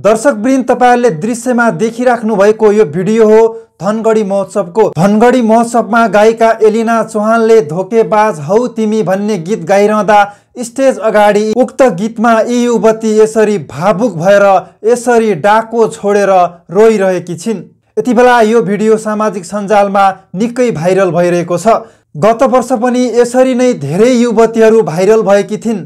दर्शकवृन्द तपाईँहरूले दृश्यमा देखिराख्नु भएको यो भिडियो हो। धनगढी महोत्सवको। धनगढी महोत्सवमा गायिका एलिना चौहानले धोकेबाज हौ तिमी भन्ने गीत गाइरहँदा स्टेज अगाडि उक्त गीतमा यी युवती यसरी भावुक भएर यसरी डाको छोडेर रोइरहेकी छिन्। यति बेला यो भिडियो सामाजिक सञ्जालमा निकै भाइरल भइरहेको छ। गत वर्ष पनि यसरी नै धेरै युवतीहरू भाइरल भएकी थिइन्।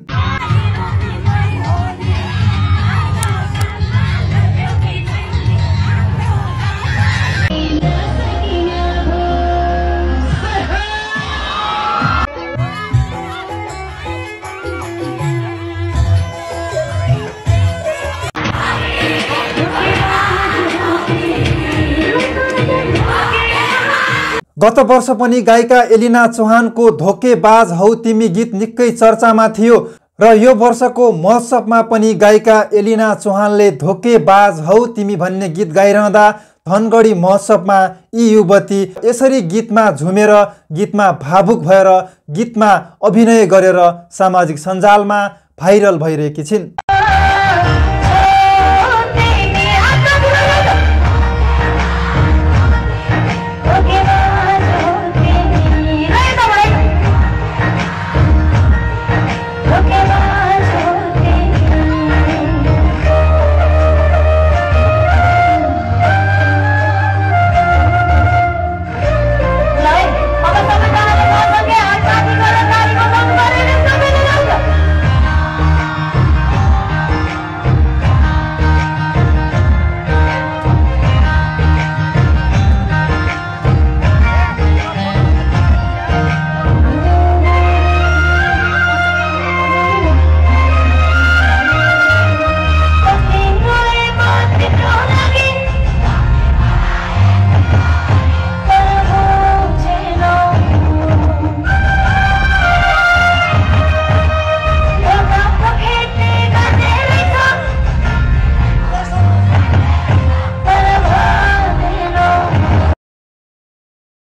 गत वर्ष पनि गायिका एलिना चौहानको धोकेबाज हौ तिमी गीत निकै चर्चामा थियो र यो वर्षको महोत्सवमा पनि गायिका एलिना चौहानले धोकेबाज हौ तिमी भन्ने गीत गाइरहँदा धनगढी महोत्सवमा यी युवती यसरी गीतमा झुमेर गीतमा भावुक भएर गीतमा अभिनय गरेर सामाजिक सञ्जालमा भाइरल भइरहेकी छिन्।